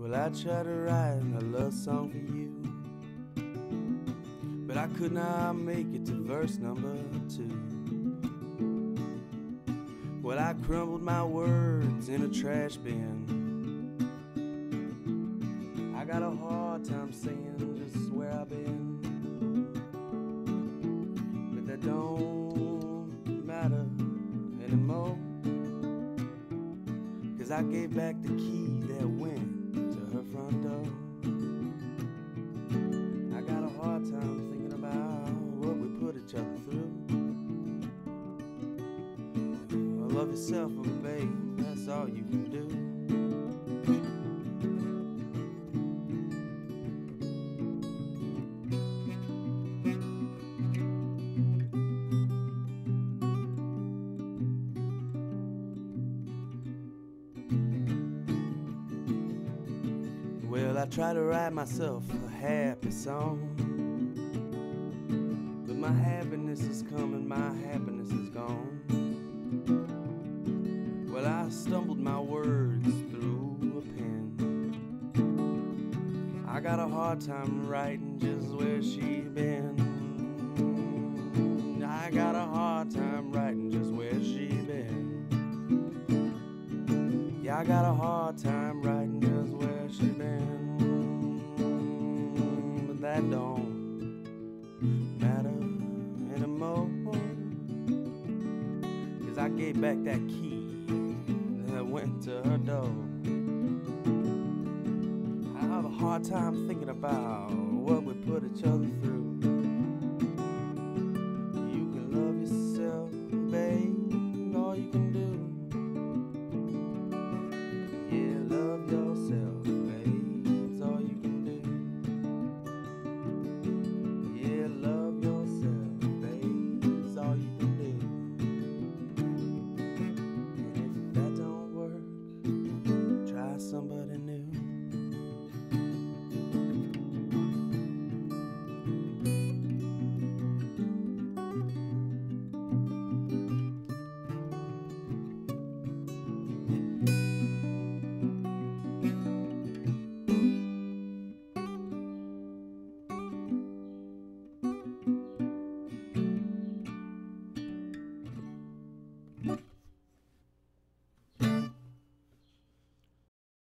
Well, I tried to write a love song for you, but I could not make it to verse number two. Well, I crumbled my words in a trash bin. I got a hard time saying I gave back the key that went to her front door. I got a hard time thinking about what we put each other through. Love yourself, oh, babe, that's all you can do. Well, I try to write myself a happy song. But my happiness is coming, my happiness is gone. Well, I stumbled my words through a pen. I got a hard time writing just where she been. I got a hard time writing just where she been. Yeah, I got a hard time writing just been. But that don't matter anymore. Cause I gave back that key that went to her door. I have a hard time thinking about what we put each other through. somebody new.